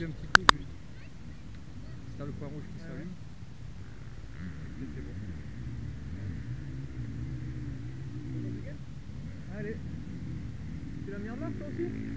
Tu un petit coup juste. Si t'as le point rouge qui ah s'allume. C'est bon. Allez. Tu l'as mis en marche toi aussi?